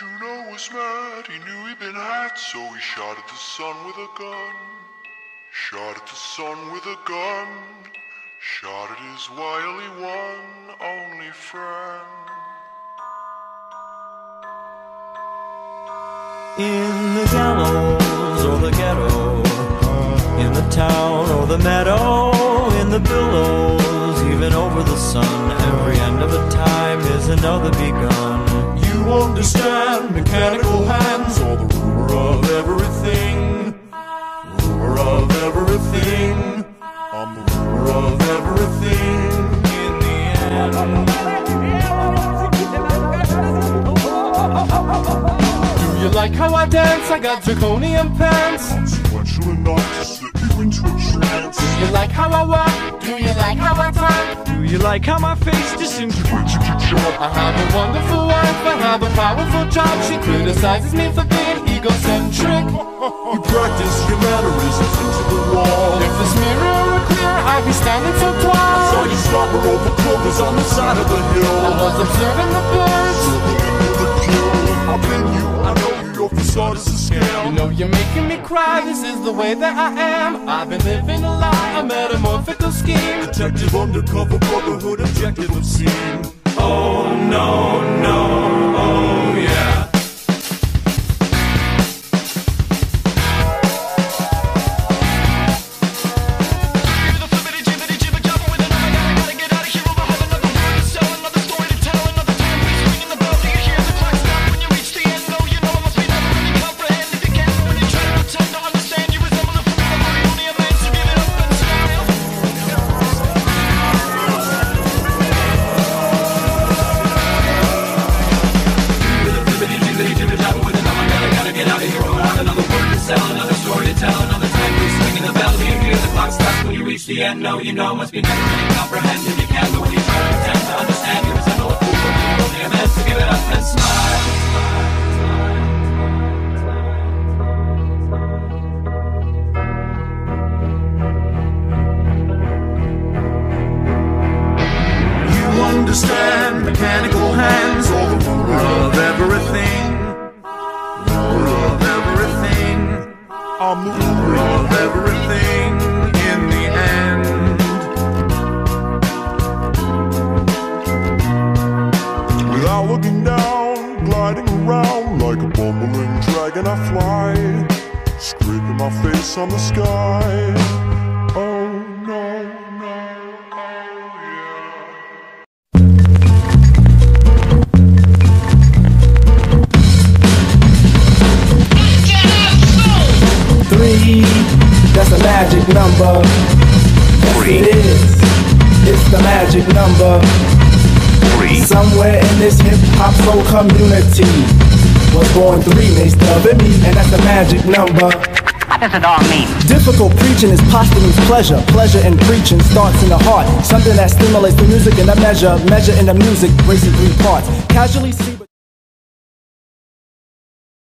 Juno was mad, he knew he'd been had, so he shot at the sun with a gun. Shot at the sun with a gun. Shot at his wily one, only friend. In the gallows or the ghetto, in the town or the meadow, in the billows, even over the sun, every end of a time is another begun. Understand mechanical hands or the ruler of everything, ruler of everything. I'm the ruler of everything in the end. Do you like how I dance? I got draconian pants. Consequential enough to slip you into a trance. Do you like how I walk? You like how my face disintegrates? I have a wonderful wife, I have a powerful job. She criticizes me for being egocentric. You practice your mannerisms into the wall. If this mirror were clear, I'd be standing so tall. I Saw you slobber over clovers on the side of the hill. I hill. was observing the you, your facade is a You know you're making me cry, this is the way that I am. I've been living a lie, a metamorphical scheme. Detective undercover brotherhood objective obscene. The end, no, you know, must be really comprehended. You can't, but when you try to pretend to understand, you resemble a fool. You're only a so give it up and smile. You understand mechanical hands, or the ruler of everything. Of everything. The Looking down, gliding around like a bumbling dragon, I fly, scraping my face on the sky. Oh. Three, that's a magic number. Yes, it is. It's the magic number. Somewhere in this hip hop soul community was born three, they stub me, and that's the magic number. What does it all mean? Difficult preaching is posthumous pleasure. Pleasure in preaching starts in the heart. Something that stimulates the music in a measure. Measure in the music, racing three parts. Casually see.